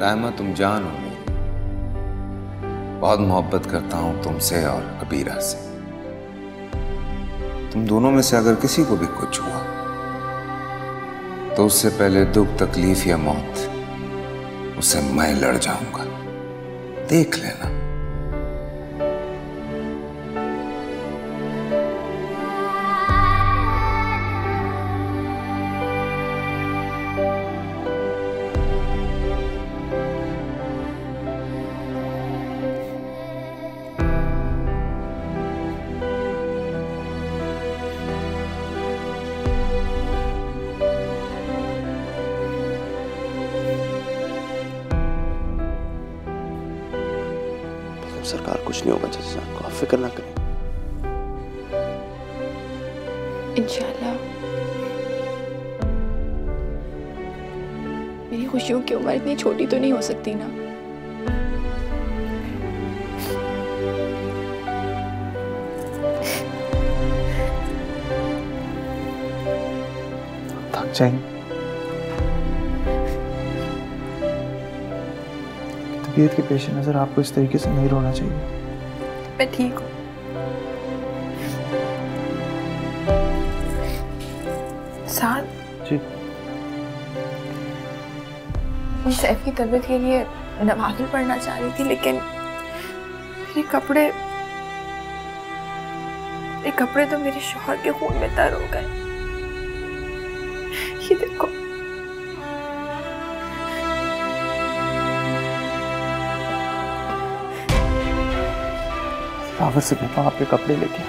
قائمہ تم جان ہو میری۔ بہت محبت کرتا ہوں تم سے اور کبیرہ سے۔ تم دونوں میں سے اگر کسی کو بھی کچھ ہوا، تو اس سے پہلے دکھ، تکلیف یا موت اسے میں لڑ جاؤں گا۔ دیکھ لینا۔ سرکار کچھ نہیں ہوگا چچا جان کو۔ آپ فکر نہ کریں۔ انشاءاللہ۔ میری خوشیوں کی عمر اتنی چھوٹی تو نہیں ہو سکتی نا۔ تھک جائیں۔ طبیعت کے پیش نظر آپ کو اس طریقے سے نہیں رونا چاہیے۔ میں ٹھیک ہوں۔ ساتھ جی۔ میں سیف کی طبیعت کے لیے نوافل پڑھنا چاہ رہی تھی لیکن میرے کپڑے میرے کپڑے تو میرے شوہر کے خون میں تر ہو گئے۔ راور سے کہتا ہوں آپ کے کپڑے لے کے